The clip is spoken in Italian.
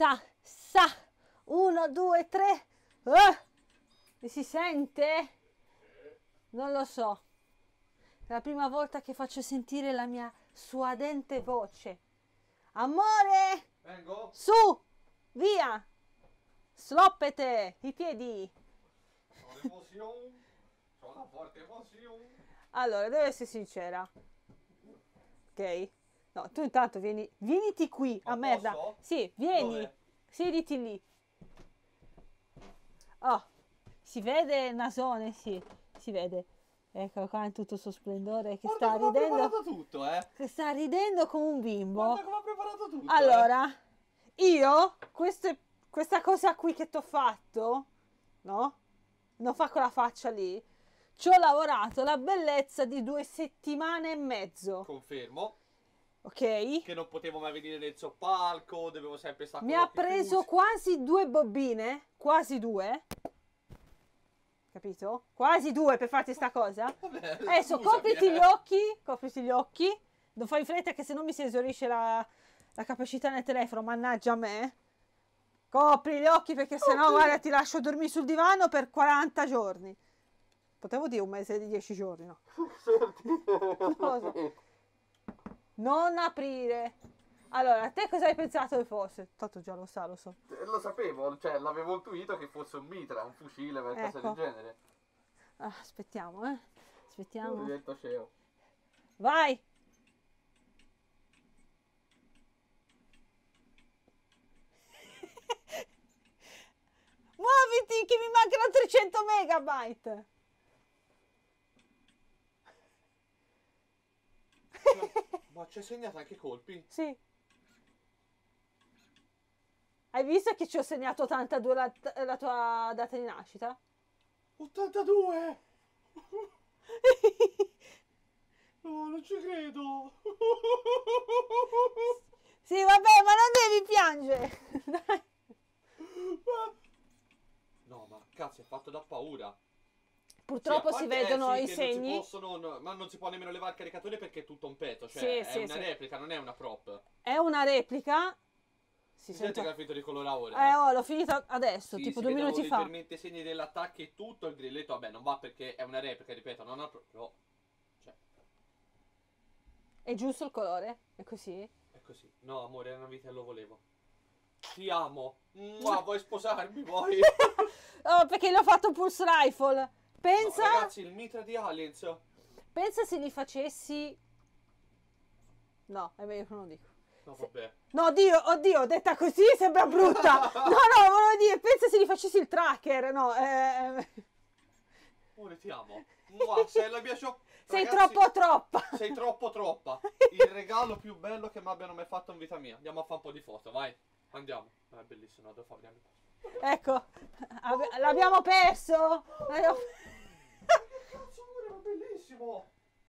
Sa, sa, uno, due, tre. Mi si sente? Non lo so. È la prima volta che faccio sentire la mia suadente voce. Amore! Vengo? Su! Via! Sloppete! I piedi! Una forte emozione. Allora, devo essere sincera. Ok? No, tu intanto vieni, vieniti qui, a Ma merda. posso? Sì, vieni. Dove? Siediti lì. Oh, si vede il nasone? Sì, si vede. Ecco qua in tutto il suo splendore che Guarda sta ridendo. preparato tutto, eh. Che sta ridendo come un bimbo. Guarda come ha preparato tutto. eh. Allora, io queste- questa cosa qui che ti ho fatto, no? Non fa quella faccia lì. Ci ho lavorato la bellezza di due settimane e mezzo, Confermo ok? che non potevo mai venire nel soppalco, dovevo sempre stare Mi ha preso chiusi. quasi due bobine, quasi due. Capito? Quasi due per farti sta cosa. Vabbè, Adesso scusami, copriti eh. gli occhi, copriti gli occhi. Non fai in fretta che se no mi si esaurisce la, la capacità nel telefono, mannaggia a me. Copri gli occhi perché se no guarda ti lascio dormire sul divano per 40 giorni. Potevo dire un mese di 10 giorni, no? Non lo so. Non aprire. Allora, te cosa hai pensato che fosse? Tanto già lo sa, lo so. Eh, Lo sapevo, cioè l'avevo intuito che fosse un mitra, un fucile, qualcosa Ecco. del genere. Ah, aspettiamo, eh. Aspettiamo. Divento scemo. Vai! Muoviti che mi mancano 300 megabyte! Ma ci hai segnato anche i colpi? Sì. Hai visto che ci ho segnato 82 la, la tua data di nascita? 82! No, non ci credo! Sì, vabbè, ma non devi piangere! Dai. No, ma cazzo, è fatto da paura. Purtroppo Sì, si vedono eh, i sì, non si segni. possono- no, ma non si può nemmeno levare il caricatore perché è tutto un pezzo. Cioè, Sì, è una replica, non è una prop. È una replica. Si sente... che ha finito di colore ora. Eh, oh, l'ho finita adesso, tipo due minuti fa. leggermente segni dell'attacco e tutto. Il grilletto, vabbè, non va perché è una replica, ripeto, non ha proprio. Cioè, È giusto il colore? È così? è così. No, amore, era una vita e lo volevo. Ti amo. Mua, vuoi sposarmi? Vuoi? Oh, perché l'ho fatto pulse rifle. No, Pensa, ragazzi, il mitra di Aliens. pensa se li facessi. No, è meglio che non lo dico. No, vabbè. No, oddio, oddio, detta così sembra brutta. No, no, volevo dire, pensa se li facessi il tracker. No, eh, Amore, ti amo. Mua, sei la mia sei Ragazzi, troppo troppa. Sei troppo troppa. Il regalo più bello che mi abbiano mai fatto in vita mia. Andiamo a fare un po' di foto, vai. Andiamo. È bellissimo, no, devo fare anche- Ecco, abbi- l'abbiamo perso. L'abbiamo- Cazzo, amore, ma bellissimo.